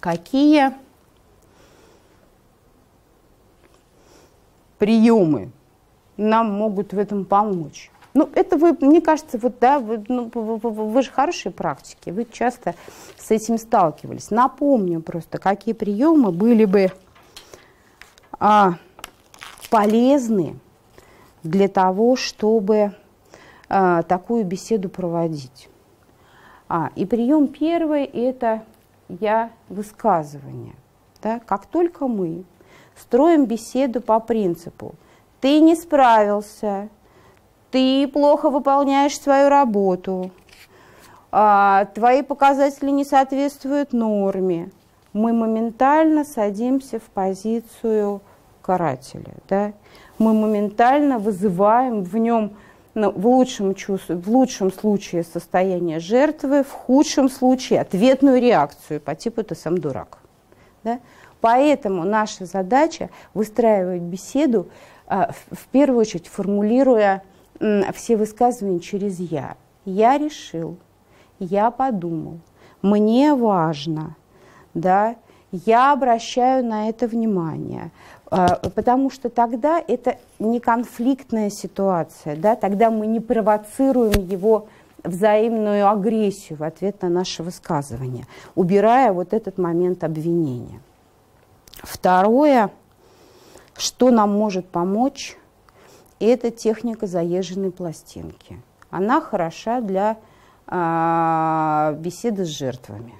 какие приемы нам могут в этом помочь. Ну, это вы, мне кажется, вот, да, вы, ну, вы, вы, вы же хорошие практики, вы часто с этим сталкивались. Напомню просто, какие приемы были бы а, полезны для того, чтобы а, такую беседу проводить. А, и прием первый – это я высказывание. Да? Как только мы строим беседу по принципу «ты не справился», «ты плохо выполняешь свою работу», а, «твои показатели не соответствуют норме», мы моментально садимся в позицию карателя. Да? Мы моментально вызываем в нем в, лучшем чувстве, в лучшем случае состояние жертвы, в худшем случае ответную реакцию по типу «ты сам дурак». Да? Поэтому наша задача выстраивать беседу, а, в первую очередь формулируя все высказывания через «я». Я решил, я подумал, мне важно, да, я обращаю на это внимание, а, потому что тогда это не конфликтная ситуация, да, тогда мы не провоцируем его взаимную агрессию в ответ на наше высказывание, убирая вот этот момент обвинения. Второе, что нам может помочь, это техника заезженной пластинки. Она хороша для э, беседы с жертвами.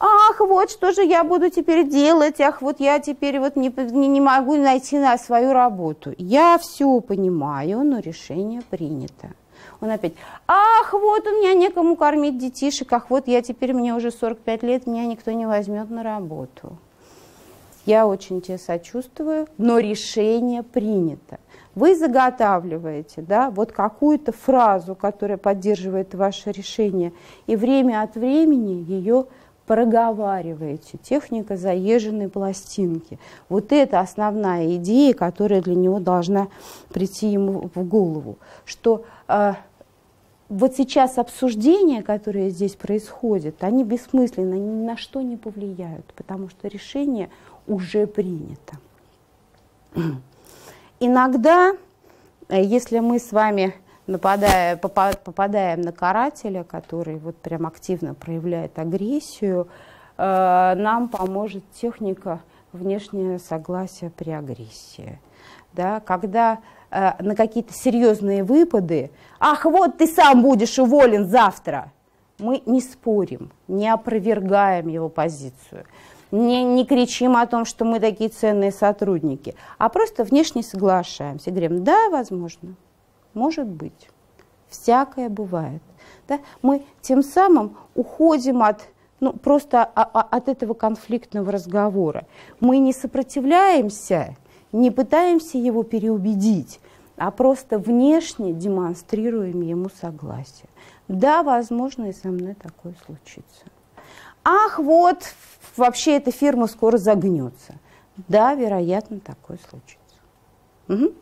Ах, вот что же я буду теперь делать, ах, вот я теперь вот не, не, могу найти на свою работу. Я все понимаю, но решение принято. Он опять, ах, вот у меня некому кормить детишек, ах, вот я теперь, мне уже 45 лет, меня никто не возьмет на работу. Я очень тебе сочувствую, но решение принято. Вы заготавливаете да, вот какую-то фразу, которая поддерживает ваше решение, и время от времени ее проговариваете. Техника заезженной пластинки. Вот это основная идея, которая для него должна прийти ему в голову. Что э, вот сейчас обсуждения, которые здесь происходят, они бессмысленны, ни на что не повлияют, потому что решение уже принято. Иногда, э, если мы с вами нападая, попадаем на карателя, который вот прям активно проявляет агрессию, э, нам поможет техника внешнее согласие при агрессии. Да, когда э, на какие-то серьезные выпады, ах, вот ты сам будешь уволен завтра, мы не спорим, не опровергаем его позицию не, не кричим о том, что мы такие ценные сотрудники, а просто внешне соглашаемся. Говорим, да, возможно, может быть, всякое бывает. Да? Мы тем самым уходим от ну, просто от этого конфликтного разговора. Мы не сопротивляемся, не пытаемся его переубедить, а просто внешне демонстрируем ему согласие. Да, возможно, и со мной такое случится. Ах, вот, вообще эта фирма скоро загнется. Да, вероятно, такое случится. Угу.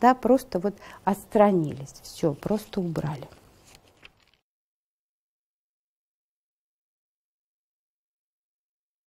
Да, просто вот отстранились, все, просто убрали.